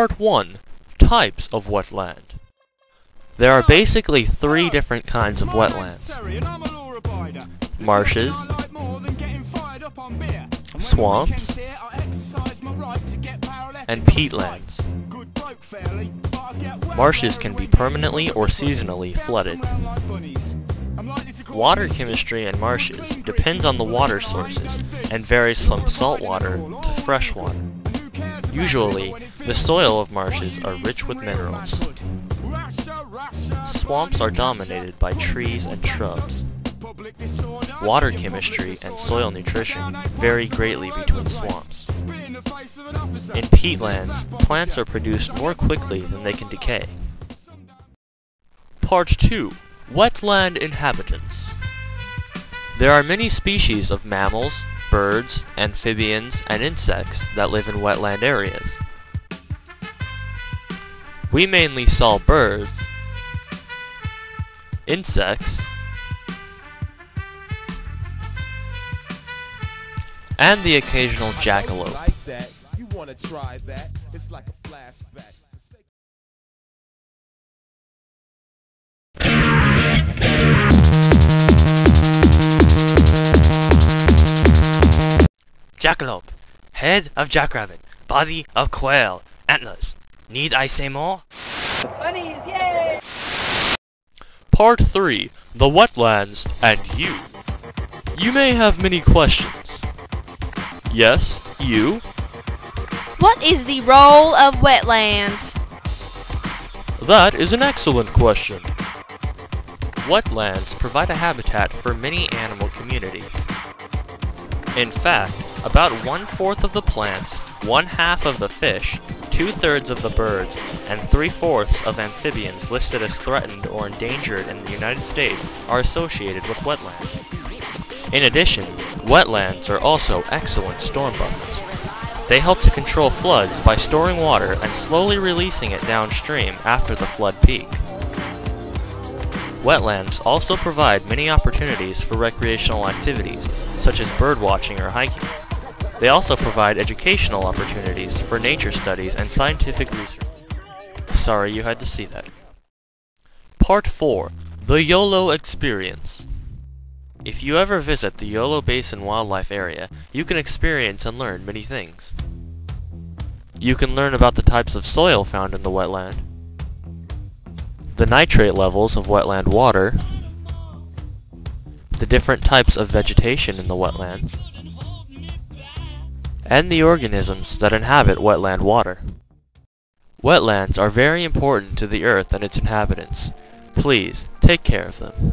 Part 1. Types of wetland. There are basically three different kinds of wetlands. Marshes, swamps, and peatlands. Marshes can be permanently or seasonally flooded. Water chemistry in marshes depends on the water sources and varies from saltwater to freshwater. Usually, the soil of marshes are rich with minerals. Swamps are dominated by trees and shrubs. Water chemistry and soil nutrition vary greatly between swamps. In peatlands, plants are produced more quickly than they can decay. Part 2. Wetland inhabitants. There are many species of mammals, birds, amphibians, and insects that live in wetland areas. We mainly saw birds, insects, and the occasional jackalope. Jackalope. Head of jackrabbit. Body of quail. Antlers. Need I say more? Bunnies, yay! Part 3. The Wetlands and You. You may have many questions. Yes, you? What is the role of wetlands? That is an excellent question. Wetlands provide a habitat for many animal communities. In fact, about one-fourth of the plants, one-half of the fish, two-thirds of the birds, and three-fourths of amphibians listed as threatened or endangered in the United States are associated with wetlands. In addition, wetlands are also excellent storm buffers. They help to control floods by storing water and slowly releasing it downstream after the flood peak. Wetlands also provide many opportunities for recreational activities, such as birdwatching or hiking. They also provide educational opportunities for nature studies and scientific research. Sorry you had to see that. Part 4. The YOLO Experience If you ever visit the Yolo Basin Wildlife Area, you can experience and learn many things. You can learn about the types of soil found in the wetland, the nitrate levels of wetland water, the different types of vegetation in the wetlands, and the organisms that inhabit wetland water. Wetlands are very important to the earth and its inhabitants. Please, take care of them.